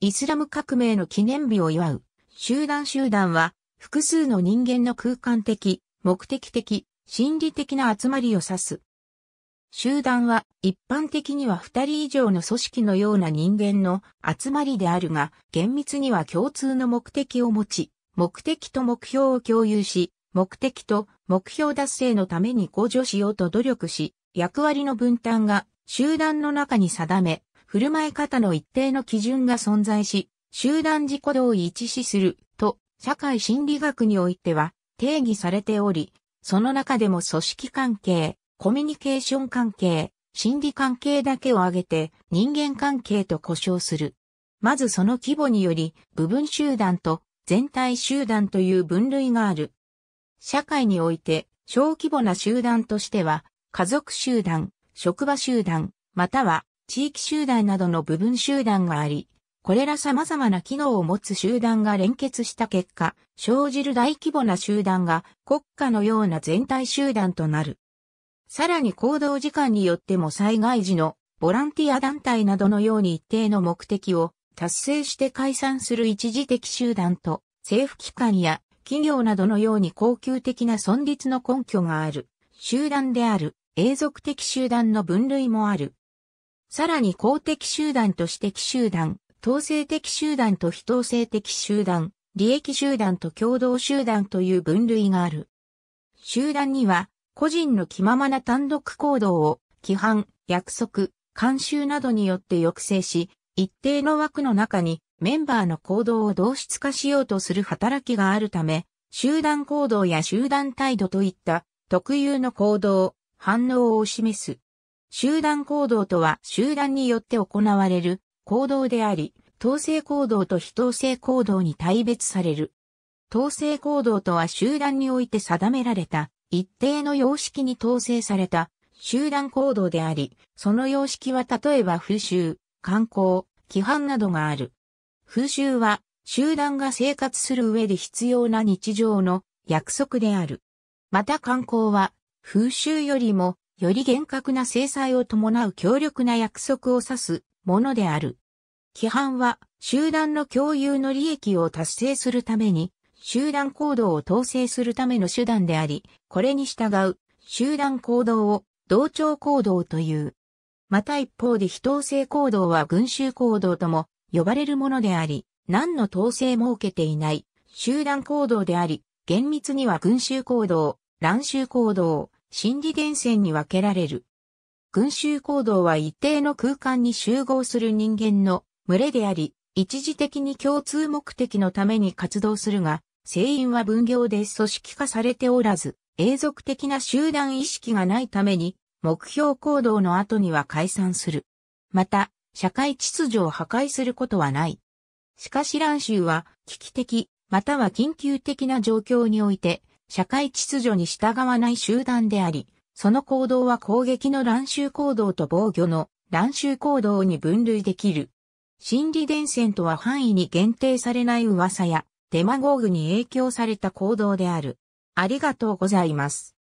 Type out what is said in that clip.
イスラム革命の記念日を祝う。集団集団は、複数の人間の空間的、目的的、心理的な集まりを指す。集団は一般的には二人以上の組織のような人間の集まりであるが、厳密には共通の目的を持ち、目的と目標を共有し、目的と目標達成のために互助しようと努力し、役割の分担が集団の中に定め、振る舞い方の一定の基準が存在し、集団自己同意一致すると、社会心理学においては定義されており、その中でも組織関係、コミュニケーション関係、心理関係だけを挙げて人間関係と呼称する。まずその規模により部分集団と全体集団という分類がある。社会において小規模な集団としては家族集団、職場集団、または地域集団などの部分集団があり、これら様々な機能を持つ集団が連結した結果、生じる大規模な集団が国家のような全体集団となる。さらに行動時間によっても災害時のボランティア団体などのように一定の目的を達成して解散する一時的集団と政府機関や企業などのように恒久的な存立の根拠がある集団である永続的集団の分類もある。さらに公的集団と私的集団、統制的集団と非統制的集団、利益集団と共同集団という分類がある。集団には個人の気ままな単独行動を規範、約束、慣習などによって抑制し、一定の枠の中にメンバーの行動を同質化しようとする働きがあるため、集団行動や集団態度といった特有の行動、反応を示す。集団行動とは集団によって行われる行動であり、統制行動と非統制行動に対別される。統制行動とは集団において定められた一定の様式に統制された集団行動であり、その様式は例えば風習、観光、規範などがある。風習は集団が生活する上で必要な日常の約束である。また観光は風習よりもより厳格な制裁を伴う強力な約束を指すものである。規範は集団の共有の利益を達成するために集団行動を統制するための手段であり、これに従う集団行動を同調行動という。また一方で非統制行動は群衆行動とも呼ばれるものであり、何の統制も受けていない集団行動であり、厳密には群衆行動、乱衆行動、心理伝染に分けられる。群衆行動は一定の空間に集合する人間の群れであり、一時的に共通目的のために活動するが、成員は分業で組織化されておらず、永続的な集団意識がないために、目標行動の後には解散する。また、社会秩序を破壊することはない。しかし乱衆は危機的、または緊急的な状況において、社会秩序に従わない集団であり、その行動は攻撃の乱襲行動と防御の乱襲行動に分類できる。心理伝染とは範囲に限定されない噂やデマゴーグに影響された行動である。ありがとうございます。